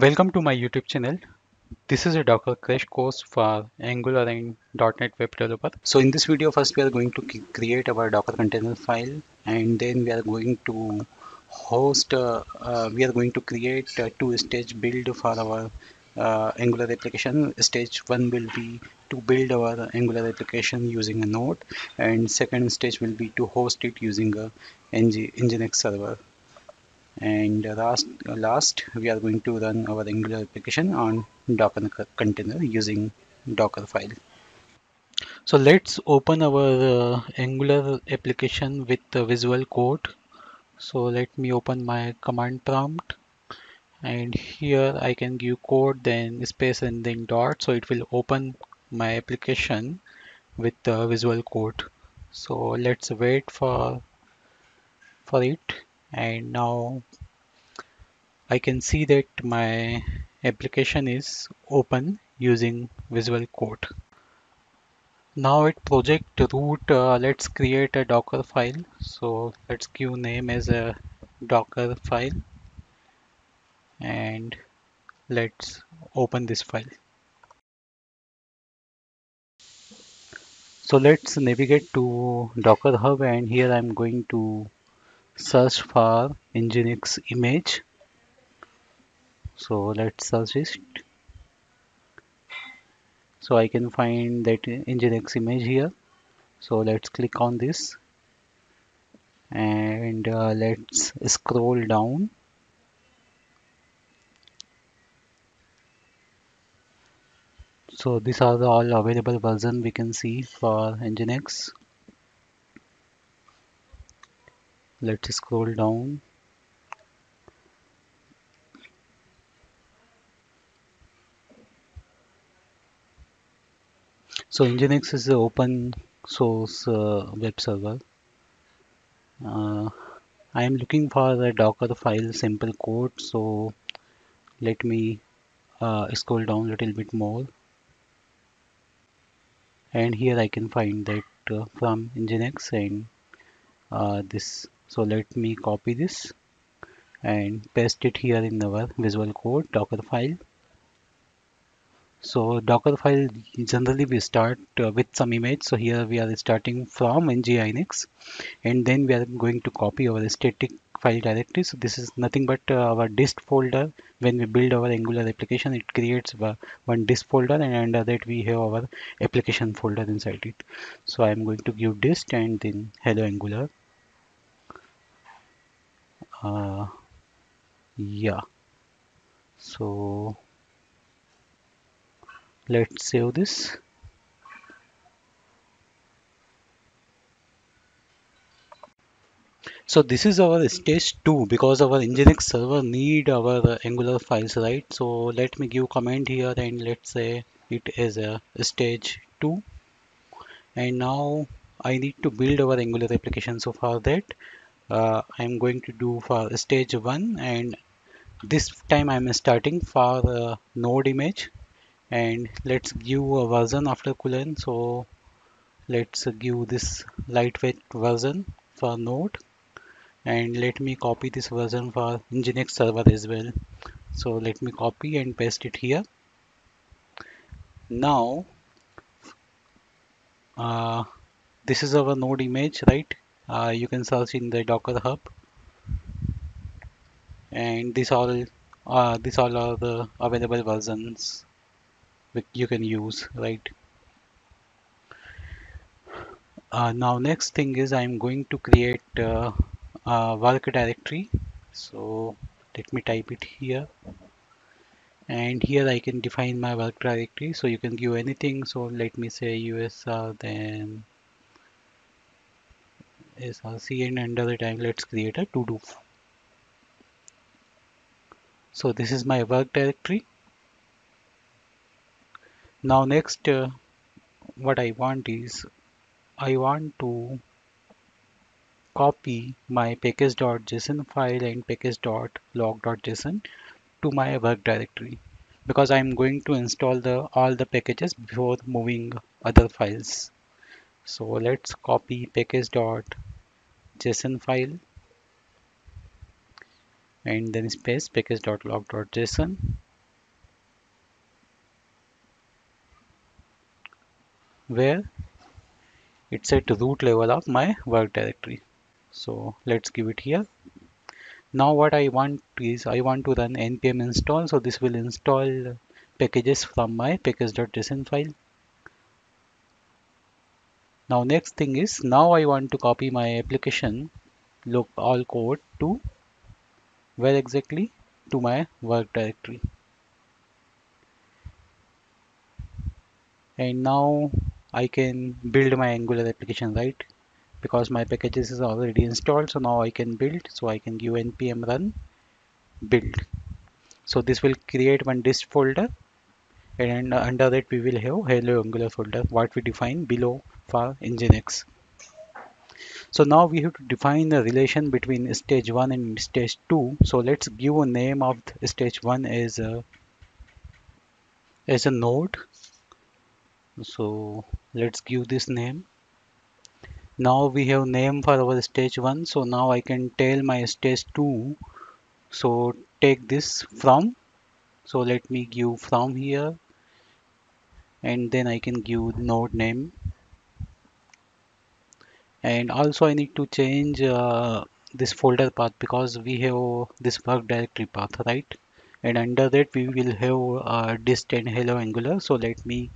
Welcome to my YouTube channel. This is a Docker crash course for Angular and .NET Web Developer. So in this video, first we are going to create our Docker container file and then we are going to host, uh, uh, we are going to create a two-stage build for our uh, Angular application. Stage one will be to build our Angular application using a node and second stage will be to host it using a NG, Nginx server and last last we are going to run our angular application on docker container using docker file. So let's open our uh, angular application with the visual code. So let me open my command prompt. And here I can give code then space and then dot. So it will open my application with the visual code. So let's wait for for it and now I can see that my application is open using Visual Code. Now at project root, uh, let's create a Docker file. So let's give name as a Docker file and let's open this file. So let's navigate to Docker Hub and here I'm going to search for Nginx image. So let's search it so I can find that Nginx image here. So let's click on this. And uh, let's scroll down. So these are the all available version we can see for Nginx let's scroll down So Nginx is an open source uh, web server. Uh, I am looking for the Docker file simple code. So let me uh, scroll down a little bit more. And here I can find that uh, from Nginx and uh, this. So let me copy this and paste it here in our visual code Docker file. So docker file generally we start uh, with some image. So here we are starting from nginx and then we are going to copy our static file directory. So this is nothing but uh, our dist folder. When we build our angular application it creates one dist folder and under that we have our application folder inside it. So i am going to give dist and then hello angular uh, yeah. So let's save this. So this is our stage 2 because our nginx server need our angular files right? So let me give comment here and let's say it is a stage 2 and now I need to build our angular application. So for that uh, I'm going to do for stage 1 and this time I'm starting for uh, node image. And let's give a version after colon so let's give this lightweight version for node. And let me copy this version for nginx server as well. So let me copy and paste it here. Now uh, this is our node image right uh, you can search in the docker hub. And this all uh, all are the available versions which you can use right? Uh, now next thing is I'm going to create uh, a work directory. So let me type it here. And here I can define my work directory. So you can give anything. So let me say USR then SRC and under the time let's create a to do so this is my work directory. Now next uh, what I want is I want to copy my package.json file and package-lock.json to my work directory because I'm going to install the all the packages before moving other files. So let's copy package.json json file and then space package-lock.json where it's at root level of my work directory. So let's give it here. Now what I want is I want to run npm install. So this will install packages from my package.json file now next thing is now I want to copy my application look all code to where exactly? To my work directory. And now I can build my angular application right? Because my packages is already installed so now I can build so I can give npm run build. So this will create one dist folder and under that we will have hello angular folder what we define below for nginx so now we have to define the relation between stage 1 and stage 2 so let's give a name of stage 1 as a as a node. So let's give this name. Now we have name for our stage 1 so now I can tell my stage 2 so take this from. So let me give from here and then I can give node name. And also I need to change uh, this folder path because we have this work directory path right? And under that we will have uh, dist and hello angular. So let me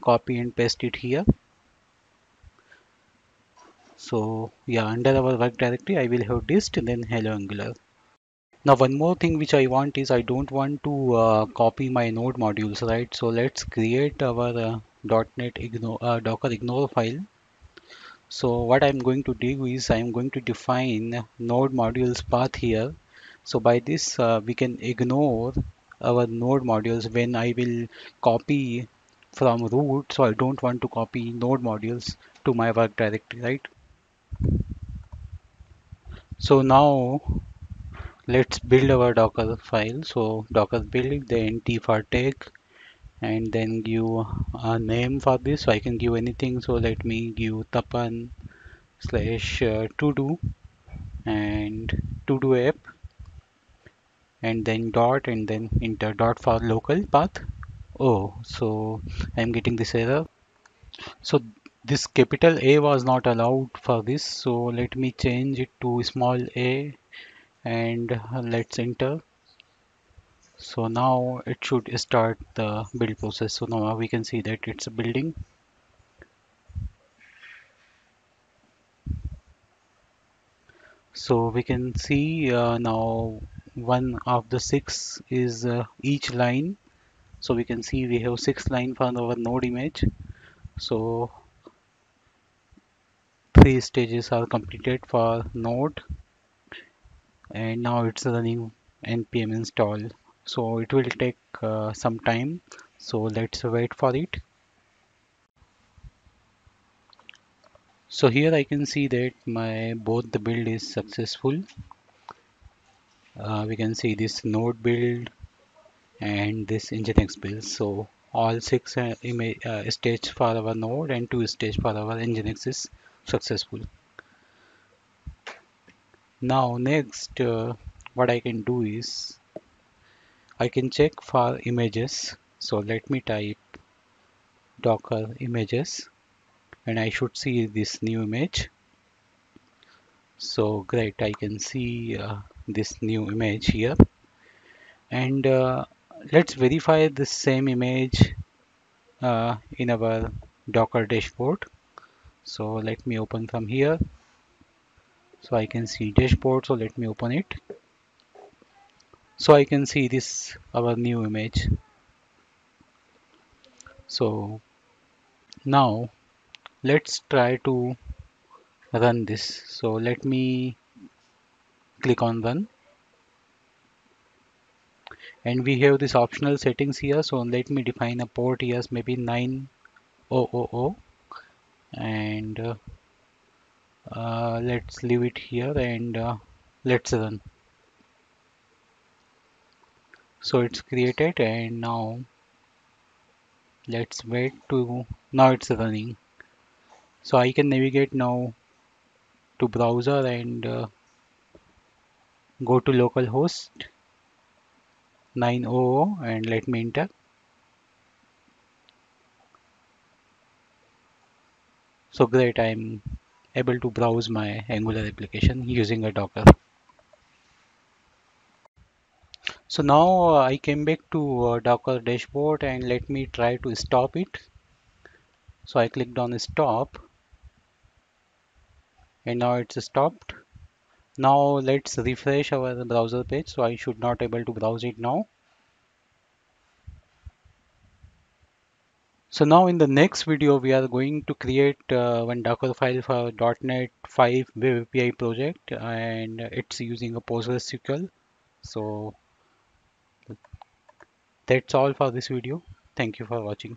copy and paste it here. So yeah under our work directory I will have dist and then hello angular now one more thing which I want is I don't want to uh, copy my node modules right? So let's create our uh, .NET uh, docker ignore file. So what I'm going to do is I'm going to define node modules path here. So by this uh, we can ignore our node modules when I will copy from root. So I don't want to copy node modules to my work directory right? So now let's build our docker file. So docker build then t for tag and then give a name for this. So I can give anything. So let me give tapan slash uh, to do and to do app and then dot and then enter dot for local path. Oh so I'm getting this error. So this capital A was not allowed for this. So let me change it to small a and let's enter. So now it should start the build process. So now we can see that it's building. So we can see uh, now one of the six is uh, each line. So we can see we have six line for our node image. So three stages are completed for node and now it's running npm install so it will take uh, some time. So let's wait for it. So here I can see that my both the build is successful. Uh, we can see this node build and this nginx build so all six uh, image uh, stage for our node and two stage for our nginx is successful now next uh, what I can do is I can check for images. So let me type docker images and I should see this new image. So great I can see uh, this new image here. And uh, let's verify this same image uh, in our docker dashboard. So let me open from here so I can see dashboard. So let me open it. So I can see this our new image. So now let's try to run this. So let me click on run. And we have this optional settings here. So let me define a port here. Maybe 9000 and uh, uh, let's leave it here and uh, let's run. So it's created and now let's wait to now it's running. So I can navigate now to browser and uh, go to localhost 900 and let me enter. So great I'm able to browse my Angular application using a Docker. So now uh, I came back to uh, Docker dashboard and let me try to stop it. So I clicked on stop and now it's stopped. Now let's refresh our browser page. So I should not able to browse it now. So now in the next video, we are going to create uh, one Docker file for .NET 5 Web API project and it's using a PostgreSQL. So that's all for this video. Thank you for watching.